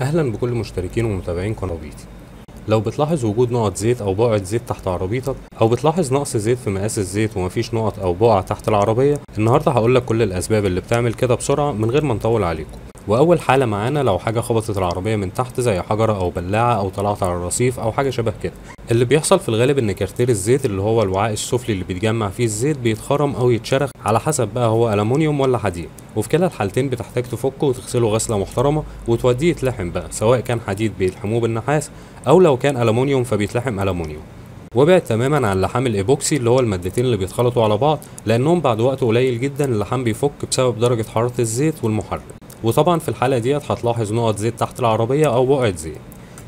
أهلا بكل مشتركين ومتابعين قناه بيتي لو بتلاحظ وجود نقط زيت أو بقعة زيت تحت عربيتك أو بتلاحظ نقص زيت في مقاس الزيت ومفيش نقط أو بقع تحت العربية النهاردة هقولك كل الأسباب اللي بتعمل كده بسرعة من غير ما نطول عليكم. وأول حالة معانا لو حاجة خبطت العربية من تحت زي حجرة أو بلاعة أو طلعت على الرصيف أو حاجة شبه كده. اللي بيحصل في الغالب إن كارتير الزيت اللي هو الوعاء السفلي اللي بيتجمع فيه الزيت بيتخرم أو يتشرخ على حسب بقى هو ألمونيوم ولا حديد. وفي كلا الحالتين بتحتاج تفكه وتغسله غسلة محترمة وتوديه يتلحم بقى سواء كان حديد بيلحموه بالنحاس أو لو كان ألمونيوم فبيتلحم ألمونيوم. وابعد تماما عن اللحام الايبوكسي اللي هو المادتين اللي بيتخلطوا على بعض لأنهم بعد وقت قليل جدا اللحام بيفك بسبب درجة حرارة الزيت والمحرك. وطبعا في الحالة ديت هتلاحظ نقط زيت تحت العربية أو بقعة زيت.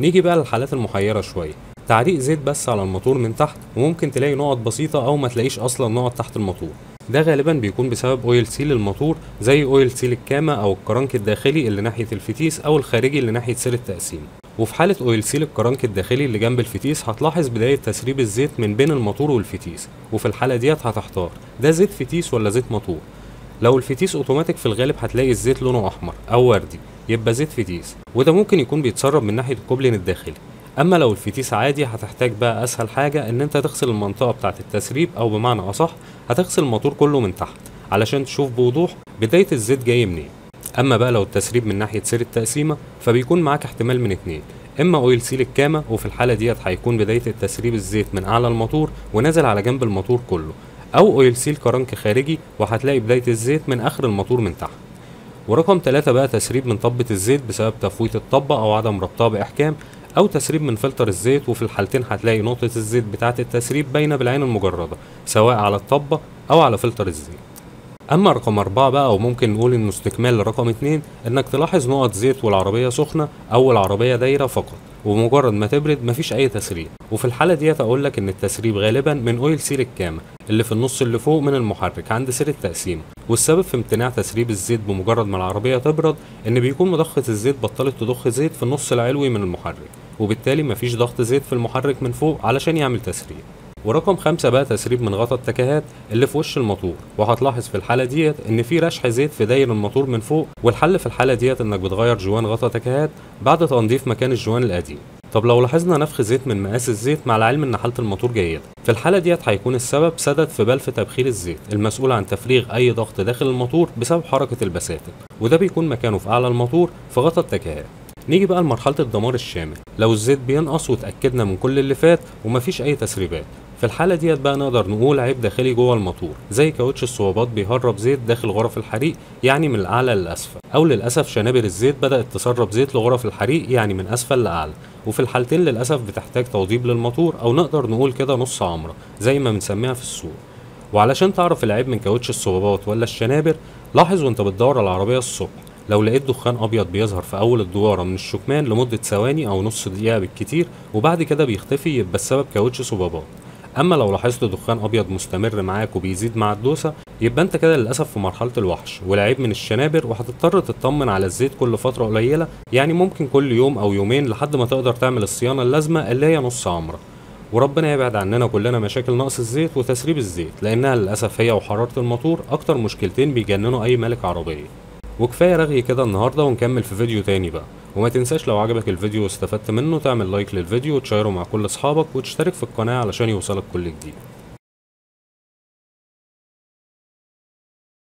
نيجي بقى للحالات المحيرة شوية. تعريق زيت بس على الموتور من تحت وممكن تلاقي نقط بسيطة أو ما تلاقيش أصلا نقط تحت الموتور. ده غالبا بيكون بسبب oil seal الموتور زي oil seal الكامة أو الكرنك الداخلي اللي ناحية الفتيس أو الخارجي اللي ناحية سير التقسيم. وفي حالة oil seal الكرنك الداخلي اللي جنب الفتيس هتلاحظ بداية تسريب الزيت من بين الموتور والفتيس وفي الحالة ديت هتحتار. ده زيت فتيس ولا زيت موتور؟ لو الفتيس أوتوماتيك في الغالب هتلاقي الزيت لونه أحمر أو وردي يبقى زيت فتيس. وده ممكن يكون بيتسرب من ناحية الكوبلين الداخلي. أما لو الفتيس عادي هتحتاج بقى أسهل حاجة إن أنت تغسل المنطقة بتاعة التسريب أو بمعنى أصح هتغسل الموتور كله من تحت علشان تشوف بوضوح بداية الزيت جاي منين. أما بقى لو التسريب من ناحية سير التقسيمة فبيكون معاك احتمال من اتنين إما oil seal الكامة وفي الحالة ديت هيكون بداية التسريب الزيت من أعلى الموتور ونازل على جنب الموتور كله أو oil seal كرنك خارجي وهتلاقي بداية الزيت من آخر الموتور من تحت. ورقم ثلاثة بقى تسريب من طبة الزيت بسبب تفويت الطبة أو عدم ربطها بإحكام أو تسريب من فلتر الزيت وفي الحالتين هتلاقي نقطة الزيت بتاعة التسريب باينة بالعين المجردة سواء على الطبة أو على فلتر الزيت. أما رقم أربعة بقى أو ممكن نقول إنه استكمال لرقم اتنين إنك تلاحظ نقط زيت والعربية سخنة أو العربية دايرة فقط. ومجرد ما تبرد مفيش أي تسريب. وفي الحالة ديت أقول لك إن التسريب غالبا من oil seal الكامة اللي في النص اللي فوق من المحرك عند سير التقسيم. والسبب في امتناع تسريب الزيت بمجرد ما العربية تبرد إن بيكون مضخة الزيت بطلت تضخ زيت في النص العلوي من المحرك وبالتالي مفيش ضغط زيت في المحرك من فوق علشان يعمل تسريب. ورقم خمسة بقى تسريب من غطا التكهات اللي في وش الموتور. وهتلاحظ في الحالة ديت إن في رشح زيت في داير الموتور من فوق والحل في الحالة ديت إنك بتغير جوان غطا تكهات بعد تنظيف مكان الجوان القديم. طب لو لاحظنا نفخ زيت من مقاس الزيت مع العلم إن حالة الموتور جيدة. في الحالة ديت هيكون السبب سدد في بلف تبخير الزيت المسؤول عن تفريغ أي ضغط داخل الموتور بسبب حركة البساتم وده بيكون مكانه في أعلى الموتور في غطا التكهات. نيجي بقى لمرحلة الدمار الشامل. لو الزيت بينقص وتأكدنا من كل اللي فات ومفيش أي تسريبات. في الحالة ديت بقى نقدر نقول عيب داخلي جوه الموتور زي كاوتش الصوابات بيهرب زيت داخل غرف الحريق يعني من الأعلى للأسفل. أو للأسف شنابر الزيت بدأت تسرب زيت لغرف الحريق يعني من أسفل لأعلى. وفي الحالتين للأسف بتحتاج توضيب للموتور أو نقدر نقول كده نص عمرة زي ما بنسميها في السوق. وعلشان تعرف العيب من كاوتش الصوابات ولا الشنابر لاحظ وانت بتدور العربية الصبح. لو لقيت دخان أبيض بيظهر في أول الدواره من الشكمان لمدة ثواني أو نص دقيقة بالكتير وبعد كده بيختفي يبقى السبب كاوتش صبابات أما لو لاحظت دخان أبيض مستمر معاك وبيزيد مع الدوسة يبقى أنت كده للأسف في مرحلة الوحش. والعيب من الشنابر وهتضطر تطمن على الزيت كل فترة قليلة يعني ممكن كل يوم أو يومين لحد ما تقدر تعمل الصيانة اللازمة اللي هي نص عمرة. وربنا يبعد عننا كلنا مشاكل نقص الزيت وتسريب الزيت لأنها للأسف هي وحرارة الموتور أكتر مشكلتين بيجننوا أي مالك عربية. وكفاية رغي كده النهارده ونكمل في فيديو تاني بقى. وما تنساش لو عجبك الفيديو واستفدت منه تعمل لايك للفيديو وتشيره مع كل أصحابك وتشترك في القناة علشان يوصلك كل جديد.